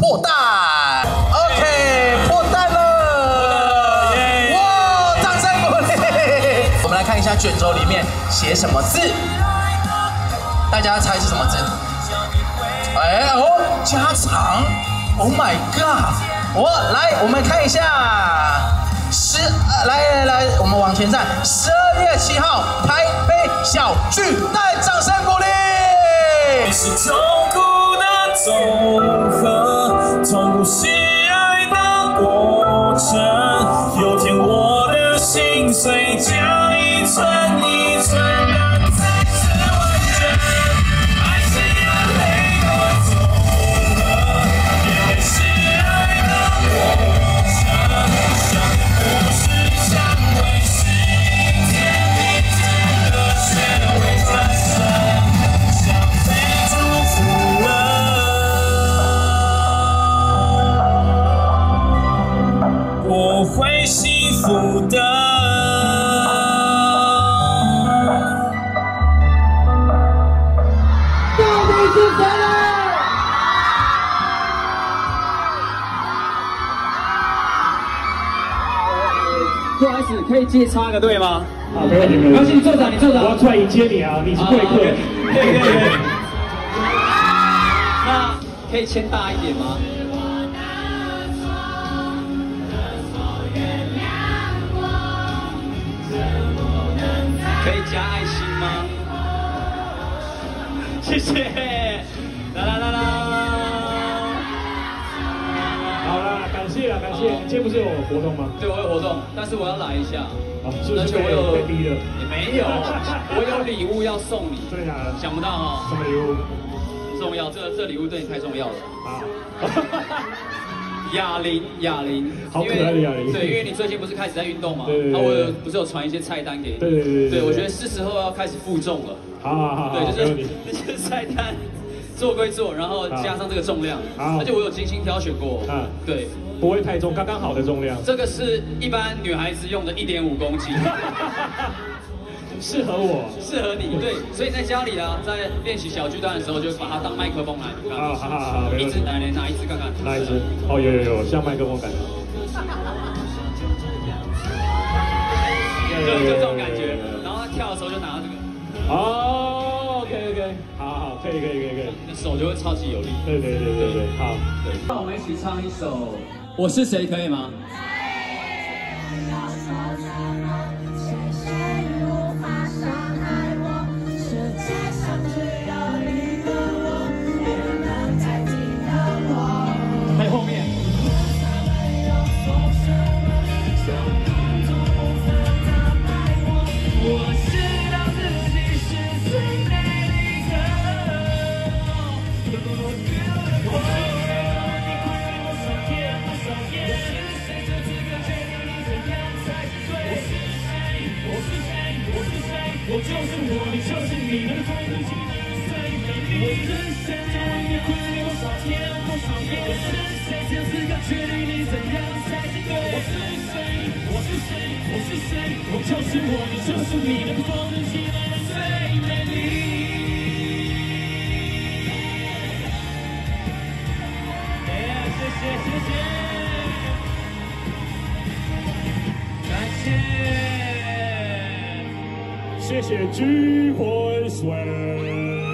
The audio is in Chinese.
破蛋。OK，破蛋了！哇，掌声鼓励！我们来看一下卷轴里面写什么字，大家猜是什么字？哎哦，加长！Oh my god！我来，我们看一下，十来来来，我们往前站，十二月七号，台北小巨蛋，掌声鼓励！是痛苦的总不好意思，可以接插个队吗？好，没问题，没没关系，你坐着，你坐着。我要出来迎接你啊！你是贵客。可以可以可以。那可以签大一点吗？可以加爱心吗？谢谢。今天不是有活动吗？对，我有活动，但是我要来一下。啊，是不而是被且我有被逼的？也没有，我有礼物要送你。真的假的？想不到哈、什么礼物？重要，这这礼物对你太重要了。啊，哑铃，哑铃，好可爱的哑铃对，因为你最近不是开始在运动嘛，对对对然后我有不是有传一些菜单给你，对对对对对对我觉得是时候要开始负重了，好好好好，对，就是。那 些菜单做归做，然后加上这个重量，而且我有精心挑选过，嗯对，不会太重，刚刚好的重量，这个是一般女孩子用的1.5公斤，适合我。适合你，对，所以在家里啊，在练习小巨蛋的时候，就把它当麦克风来，你看好好。一支来来拿一支看看，哪一支？哦，有有有，像麦克风感。觉。就就这种感觉，然后他跳的时候就拿这个，哦可以可以可以可以。手就会超级有力。对对对对对，好。那我们一起唱一首《我是谁》，可以吗？我就是我，你就是你，能否不记得最美丽？我是谁？为你会多少天多少夜？我是谁？就是要决定你怎样才是对？我是谁？我是谁？我是谁？我就是我，你就是你，能否不记得谢。谢谢聚魂水。